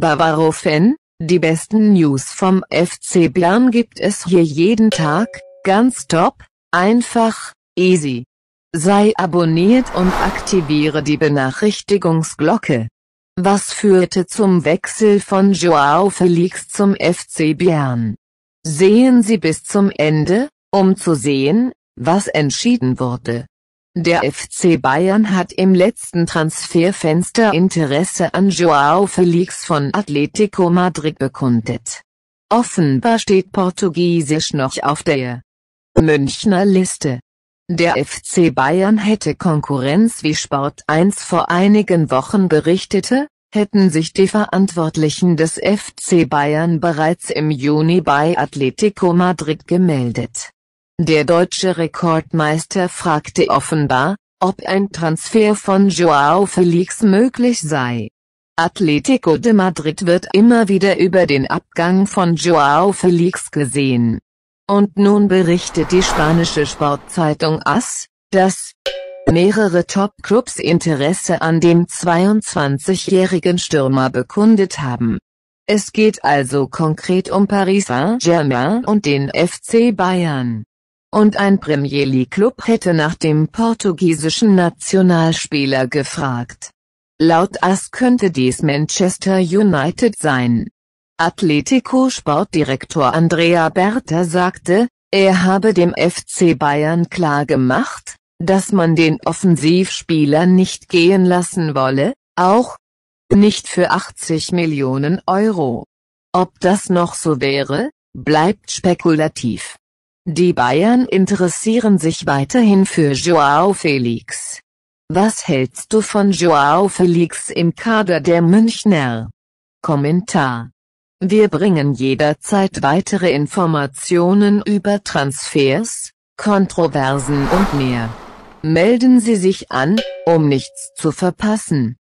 Bavaro-Fan, die besten News vom FC Bayern gibt es hier jeden Tag, ganz top, einfach, easy. Sei abonniert und aktiviere die Benachrichtigungsglocke. Was führte zum Wechsel von Joao Felix zum FC Bayern? Sehen Sie bis zum Ende, um zu sehen, was entschieden wurde. Der FC Bayern hat im letzten Transferfenster Interesse an Joao Felix von Atletico Madrid bekundet. Offenbar steht Portugiesisch noch auf der Münchner Liste. Der FC Bayern hätte Konkurrenz wie Sport 1 vor einigen Wochen berichtete, hätten sich die Verantwortlichen des FC Bayern bereits im Juni bei Atletico Madrid gemeldet. Der deutsche Rekordmeister fragte offenbar, ob ein Transfer von Joao Felix möglich sei. Atletico de Madrid wird immer wieder über den Abgang von Joao Felix gesehen. Und nun berichtet die spanische Sportzeitung AS, dass mehrere Top-Clubs Interesse an dem 22-jährigen Stürmer bekundet haben. Es geht also konkret um Paris Saint-Germain und den FC Bayern und ein Premier League Club hätte nach dem portugiesischen Nationalspieler gefragt. Laut AS könnte dies Manchester United sein. Atletico Sportdirektor Andrea Berta sagte, er habe dem FC Bayern klar gemacht, dass man den Offensivspieler nicht gehen lassen wolle, auch nicht für 80 Millionen Euro. Ob das noch so wäre, bleibt spekulativ. Die Bayern interessieren sich weiterhin für Joao Felix. Was hältst du von Joao Felix im Kader der Münchner? Kommentar. Wir bringen jederzeit weitere Informationen über Transfers, Kontroversen und mehr. Melden Sie sich an, um nichts zu verpassen.